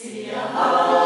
Siamo.